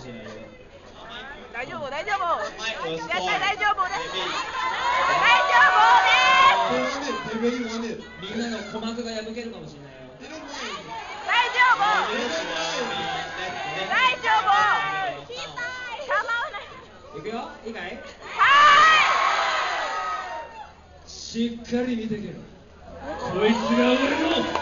し大丈夫。大丈夫大丈夫。大丈夫。みんなの鼓膜が破けるかもしれないよ大丈夫。大丈夫。わないいくよいいかいはいしっかり見てけろこいつが俺の